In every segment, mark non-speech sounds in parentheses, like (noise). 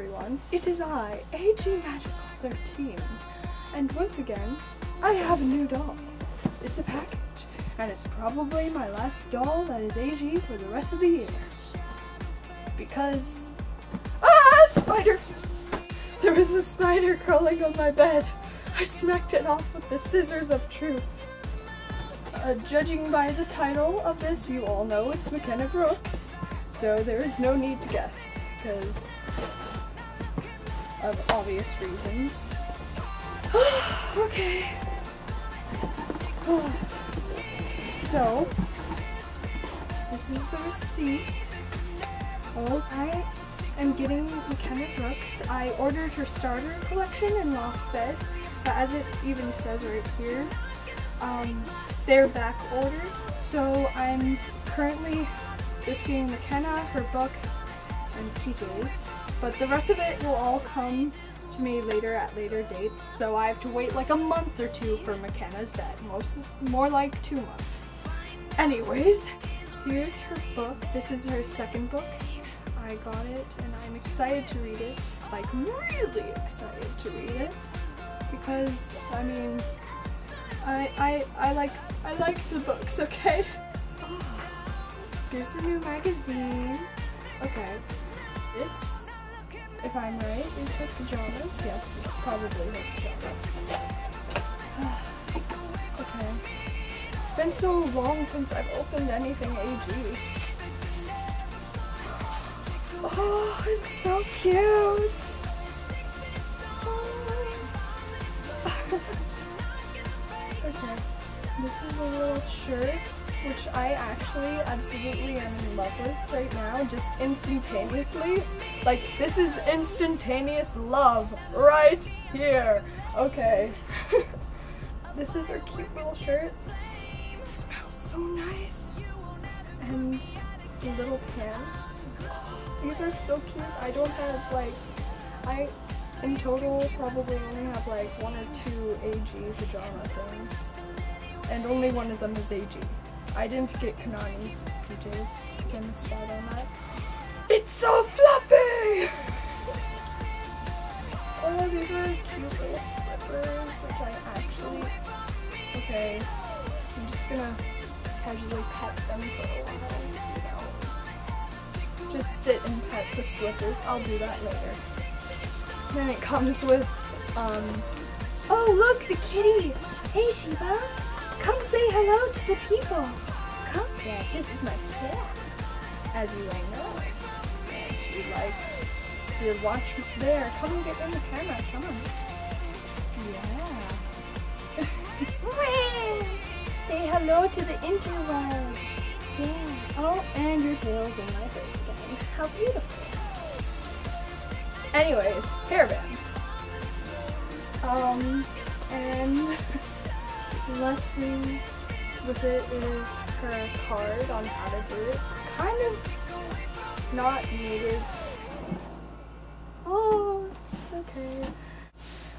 everyone. It is I, AG Magical 13. And once again, I have a new doll. It's a package, and it's probably my last doll that is AG for the rest of the year. Because... Ah! Spider! There was a spider crawling on my bed. I smacked it off with the scissors of truth. Uh, judging by the title of this, you all know it's McKenna Brooks, so there is no need to guess, because of obvious reasons. (sighs) okay. (sighs) so, this is the receipt. Oh, I am getting McKenna Brooks. I ordered her starter collection in Loft Bed, but as it even says right here, um, they're back ordered. So I'm currently just getting McKenna, her book, and PJs. But the rest of it will all come to me later at later dates. So I have to wait like a month or two for McKenna's bed. Most more like two months. Anyways, here's her book. This is her second book. I got it and I'm excited to read it. Like really excited to read it. Because I mean I I I like I like the books, okay? (gasps) Here's the new magazine. Okay. This, if I'm right, is her pajamas. Yes, it's probably her pajamas. (sighs) okay. It's been so long since I've opened anything AG. Oh, it's so cute! (laughs) okay. This is a little shirt, which I actually absolutely am in love with right now, just instantaneously. Like, this is instantaneous love right here. Okay. (laughs) this is her cute little shirt. It smells so nice. And the little pants. these are so cute. I don't have, like, I in total probably only have like one or two AG pajama things and only one of them is AG. I didn't get Kanani's PJs because I missed out on that. It's so fluffy! oh, these are cute little slippers, which I actually... Okay, I'm just gonna casually pet them for a while, you know. Just sit and pet the slippers. I'll do that later. Then it comes with, um... Oh, look, the kitty! Hey, Shiba! Come say hello to the people. Come, Dad. This is my cat, as you may know. And she likes to watch there. Come and get in the camera. Come on. Yeah. (laughs) say hello to the interwebs. Yeah. Oh, and your tail's in my face again. How beautiful. Anyways, hair bands. Um, and (laughs) Leslie with it is her card on how to do it. Kind of not needed. Oh, okay.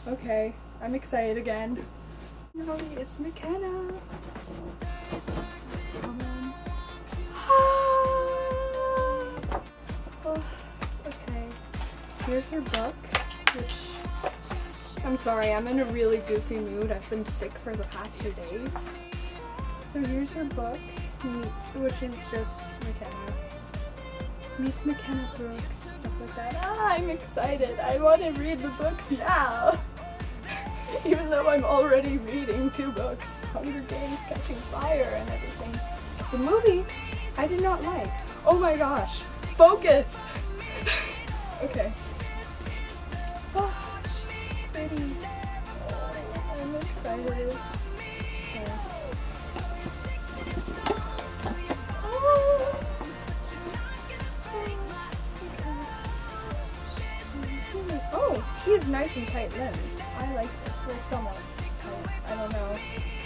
Okay, I'm excited again. It's McKenna. Um, oh, okay. Here's her book, which I'm sorry, I'm in a really goofy mood. I've been sick for the past two days. So here's her book, which is just McKenna. Meet McKenna Brooks, stuff like that. Ah, I'm excited. I want to read the book now. (laughs) Even though I'm already reading two books, Hunger Games, Catching Fire, and everything. The movie, I did not like. Oh my gosh, focus! (laughs) okay. Excited. Oh, nice and tight limbs. I like this. Somewhat tight. I don't know.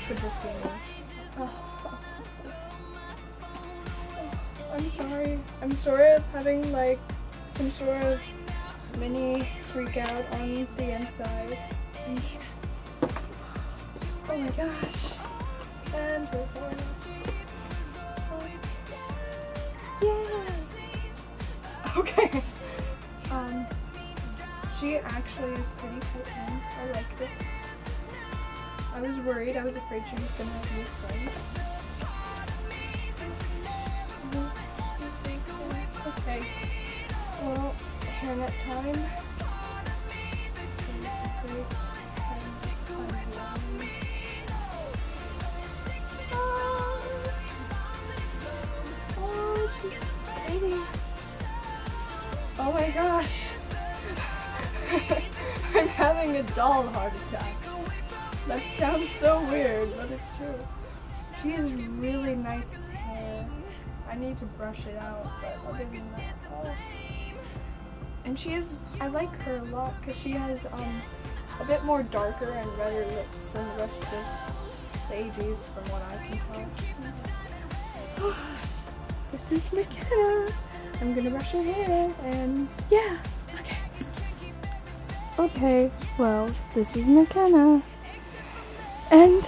Could just be me. (sighs) I'm sorry. I'm sorry of having like some sort of mini freak out on the inside. Oh my gosh. And we're going. Yeah. Okay. Um, She actually is pretty cute hands. I like this. I was worried. I was afraid she was gonna loose legs. Okay. Well, hairnet time. Gosh. (laughs) I'm having a doll heart attack. That sounds so weird, but it's true. She has really nice hair. I need to brush it out, but other than that, oh. And she is, I like her a lot because she has um, a bit more darker and redder lips than the rest of the AGs from what I can tell. Gosh, (gasps) this is McKenna. I'm gonna brush her hair and yeah, okay. Okay, well, this is McKenna. And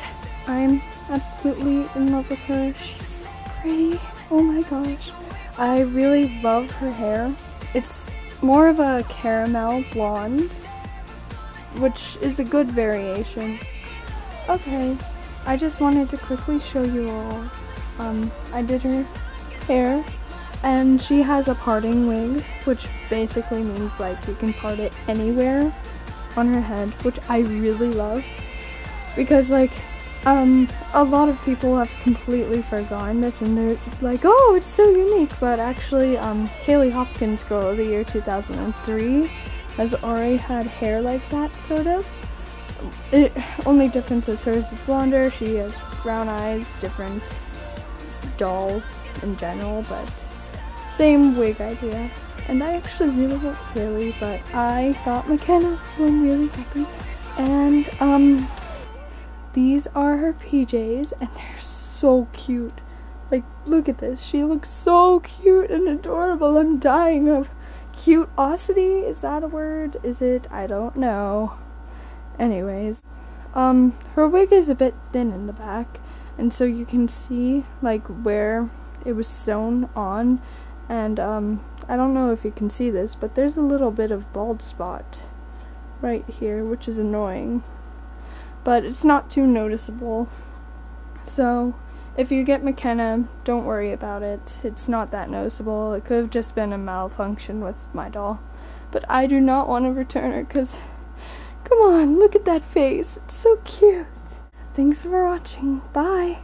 I'm absolutely in love with her. She's so pretty. Oh my gosh. I really love her hair. It's more of a caramel blonde, which is a good variation. Okay, I just wanted to quickly show you all. Um, I did her hair and she has a parting wig, which basically means like you can part it anywhere on her head, which I really love. Because like um a lot of people have completely forgotten this and they're like, oh it's so unique, but actually um Kailey Hopkins Girl of the Year 2003 has already had hair like that sort of. It only difference is hers is blonder, she has brown eyes, different doll in general, but same wig idea. And I actually really want Haley, but I got McKenna, so I'm really happy. And, um, these are her PJs, and they're so cute. Like, look at this. She looks so cute and adorable. I'm dying of cutosity. Is that a word? Is it? I don't know. Anyways, um, her wig is a bit thin in the back, and so you can see, like, where it was sewn on and um, I don't know if you can see this, but there's a little bit of bald spot right here, which is annoying. But it's not too noticeable. So, if you get McKenna, don't worry about it. It's not that noticeable. It could have just been a malfunction with my doll. But I do not want to return her because, come on, look at that face. It's so cute. Thanks for watching. Bye.